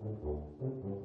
pop pop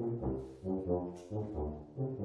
Thank you.